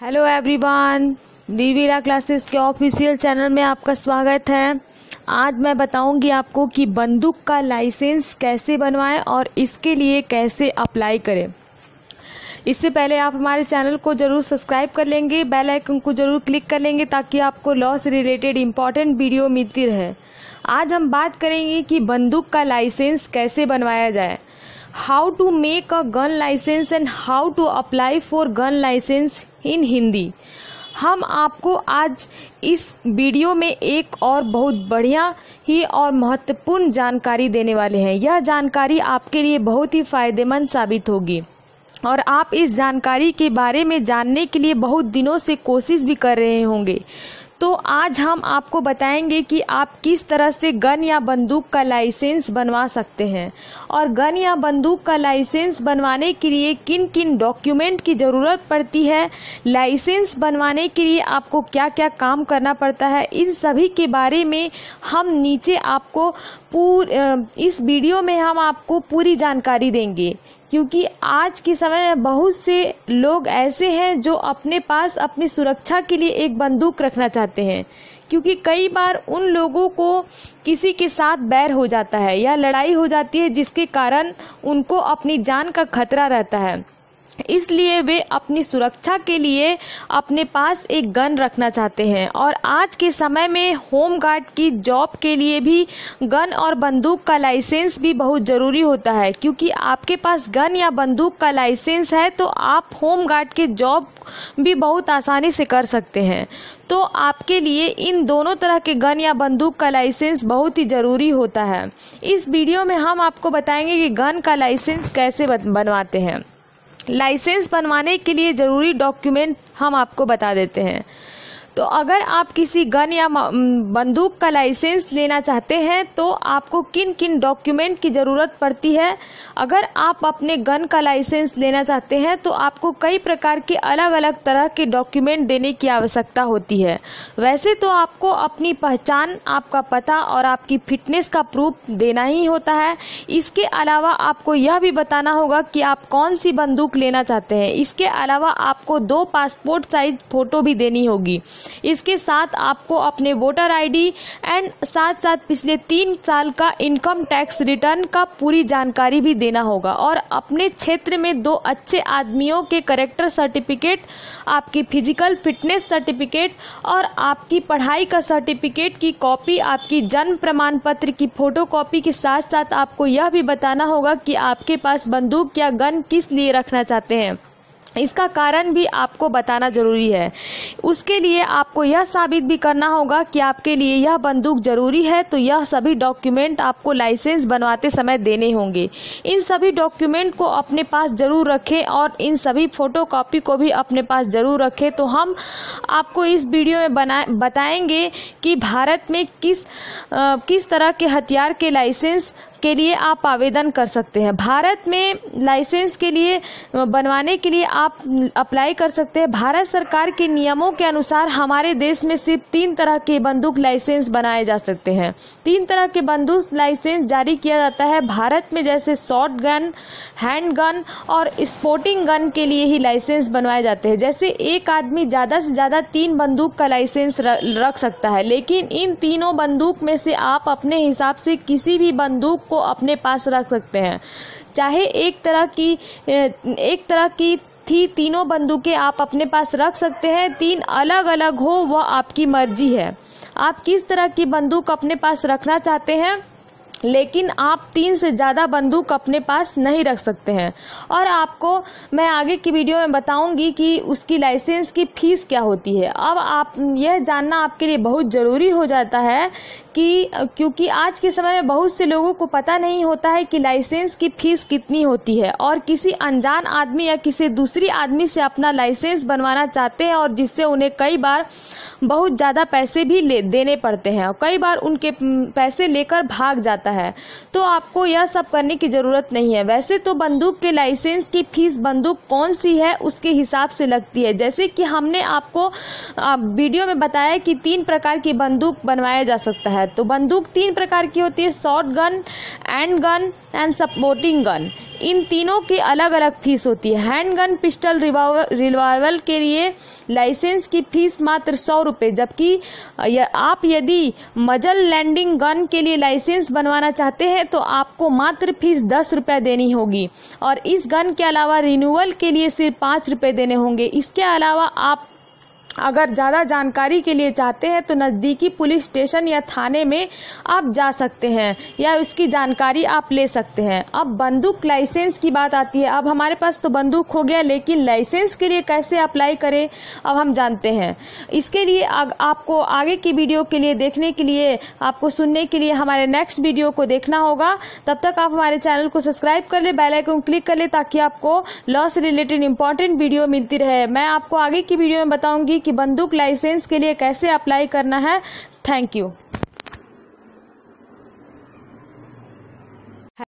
Hello everyone Divira classes के official channel में आपका स्वागत है। आज मैं बताऊँगी आपको कि बंदूक का लाइसेंस कैसे बनवाएँ और इसके लिए कैसे अप्लाई करें। इससे पहले आप हमारे चैनल को ज़रूर सब्सक्राइब कर लेंगे बेल आइकन को ज़रूर क्लिक कर लेंगे ताकि आपको लॉ से रिलेटेड इंपॉर्टेंट वीडियो मिलती रहे। आज हम बात करेंगे कि बंदूक का लाइसेंस कैसे बनवाया जाए। How to make a gun licence and how to apply for gun licence in Hindi हम आपको आज इस वीडियो में एक और बहुत बढ़िया ही और महत्वपूर्ण जानकारी देने वाले हैं। यह जानकारी आपके लिए बहुत ही फ़ायदेमंद साबित होगी। और आप इस जानकारी के बारे में जानने के लिए बहुत दिनों से कोशिश भी कर रहे होंगे। तो आज हम आपको बताएँगे कि आप किस तरह से गन या बंदूक का लाइसेंस बनवा सकते हैं। और गन या बंदूक का लाइसेंस बनवाने के लिए किन किन डॉक्यूमेंट की ज़रूरत पड़ती है, लाइसेंस बनवाने के लिए आपको क्या क्या काम करना पड़ता है, इन सभी के बारे में हम नीचे आपको पूर इस वीडियो में हम आपको पूरी जानकारी देंगे। क्योंकि आज के समय में बहुत से लोग ऐसे हैं जो अपने पास अपनी सुरक्षा के लिए एक बंदूक रखना चाहते हैं। क्योंकि कई बार उन लोगों को किसी के साथ बैर हो जाता है या लड़ाई हो जाती है जिसके कारण उनको अपनी जान का खतरा रहता है। इसलिए वे अपनी सुरक्षा के लिए अपने पास एक गन रखना चाहते हैं। और आज के समय में होम गार्ड की जॉब के लिए भी गन और बंदूक का लाइसेंस भी बहुत ज़रूरी होता है, क्योंकि आपके पास गन या बंदूक का लाइसेंस है तो आप होम गार्ड के जॉब भी बहुत आसानी से कर सकते हैं। तो आपके लिए इन दोनों तरह के गन या बंदूक का लाइसेंस बहुत ही ज़रूरी होता है। इस वीडियो में हम आपको बताएँगे कि गन का लाइसेंस कैसे बनवाते हैं। लाइसेंस बनवाने के लिए ज़रूरी डॉक्यूमेंट हम आपको बता देते हैं। तो अगर आप किसी गन या बंदूक का लाइसेंस लेना चाहते हैं तो आपको किन किन डॉक्यूमेंट की ज़रूरत पड़ती है? अगर आप अपने गन का लाइसेंस लेना चाहते हैं तो आपको कई प्रकार के अलग अलग तरह के डॉक्यूमेंट देने की आवश्यकता होती है। वैसे तो आपको अपनी पहचान, आपका पता और आपकी फिटनेस का प्रूफ देना ही होता है। इसके अलावा आपको यह भी बताना होगा कि आप कौन सी बंदूक लेना चाहते हैं। इसके अलावा आपको दो पासपोर्ट साइज़ फ़ोटो भी देनी होगी। इसके साथ आपको अपने वोटर आईडी एंड साथ साथ पिछले तीन साल का इनकम टैक्स रिटर्न का पूरी जानकारी भी देना होगा। और अपने क्षेत्र में दो अच्छे आदमियों के करेक्टर सर्टिफिकेट आपकी फ़िज़िकल फिटनेस सर्टिफिकेट और आपकी पढ़ाई का सर्टिफिकेट की कॉपी आपकी जन्म प्रमाण पत्र की फ़ोटो कॉपी के साथ साथ आपको यह भी बताना होगा कि आपके पास बंदूक या गन किस लिए रखना चाहते हैं। इसका कारण भी आपको बताना ज़रूरी है। उसके लिए आपको यह साबित भी करना होगा कि आपके लिए यह बंदूक ज़रूरी है तो यह सभी डॉक्यूमेंट आपको लाइसेंस बनवाते समय देने होंगे। इन सभी डॉक्यूमेंट को अपने पास ज़रूर रखें और इन सभी फ़ोटो कॉपी को भी अपने पास ज़रूर रखें। तो हम आपको इस वीडियो में बताएँगे कि भारत में किस आ, किस तरह के हथियार के लाइसेंस के लिए आप आवेदन कर सकते हैं। भारत में लाइसेंस के लिए बनवाने के लिए आप अप्लाई कर सकते हैं। भारत सरकार के नियमों के अनुसार हमारे देश में सिर्फ़ तीन तरह के बंदूक लाइसेंस बनाए जा सकते हैं। तीन तरह के बंदूक लाइसेंस जारी किया जाता है। भारत में जैसे शॉर्ट गन, हैंड गन और स्पोर्टिंग गन के लिए ही लाइसेंस बनवाए जाते हैं। जैसे एक आदमी ज़्यादा से ज़्यादा तीन बंदूक का लाइसेंस रख सकता है, लेकिन इन तीनों बंदूक में से आप अपने हिसाब से किसी भी बंदूक को अपने पास रख सकते हैं। चाहे एक तरह की एक तरह की थी तीनों बंदूकें आप अपने पास रख सकते हैं। तीन अलग अलग हो वह आपकी मर्ज़ी है। आप किस तरह की बंदूक अपने पास रखना चाहते हैं? लेकिन आप तीन से ज़्यादा बंदूक अपने पास नहीं रख सकते हैं। और आपको, मैं आगे की वीडियो में बताऊँगी कि उसकी लाइसेंस की फ़ीस क्या होती है। अब आप, यह जानना आपके लिए बहुत ज़रूरी हो जाता है कि, क्योंकि आज के समय में बहुत से लोगों को पता नहीं होता है कि लाइसेंस की फ़ीस कितनी होती है। और किसी अनजान आदमी या किसी दूसरी आदमी से अपना लाइसेंस बनवाना चाहते हैं और जिससे उन्हें कई बार बहुत ज़्यादा पैसे भी ले, देने पड़ते हैं। और कई बार उनके, पैसे लेकर भाग जाता है। तो आपको यह सब करने की ज़रूरत नहीं है। वैसे तो बंदूक के लाइसेंस की फ़ीस बंदूक कौन सी है, उसके हिसाब से लगती है। जैसे कि हमने आपको वीडियो में बताया कि तीन प्रकार की बंदूक बनवाया जा सकता है। तो बंदूक तीन प्रकार की होती है short gun and gun and supporting gun इन तीनों की अलग अलग फ़ीस होती है। हैंड गन पिस्टल रिवाल्वर के लिए लाइसेंस की फ़ीस मात्र सौ रुपये जबकि आप यदि मजल लैंडिंग गन के लिए लाइसेंस बनवाना चाहते हैं तो आपको मात्र फ़ीस दस रुपये देनी होगी। और इस गन के अलावा रिन्यूअल के लिए सिर्फ़ पाँच रुपये देने होंगे। इसके अलावा आप अगर ज़्यादा जानकारी के लिए चाहते हैं तो नज़दीकी पुलिस स्टेशन या थाने में आप जा सकते हैं या उसकी जानकारी आप ले सकते हैं। अब बंदूक लाइसेंस की बात आती है। अब हमारे पास तो बंदूक हो गया लेकिन लाइसेंस के लिए कैसे अप्लाई करें अब हम जानते हैं। इसके लिए आग, आपको आगे की वीडियो के लिए देखने के लिए आपको सुनने के लिए हमारे नेक्स्ट वीडियो को देखना होगा। तब तक आप हमारे चैनल को सब्सक्राइब कर ले बेलाइकन क्लिक कर ले ताकि आपको लॉ से रिलेटेड इंपॉर्टेंट वीडियो मिलती रहे। मैं आपको आगे की वीडियो में बताऊँगी कि बंदूक लाइसेंस के लिए कैसे अप्लाई करना है। Thank you.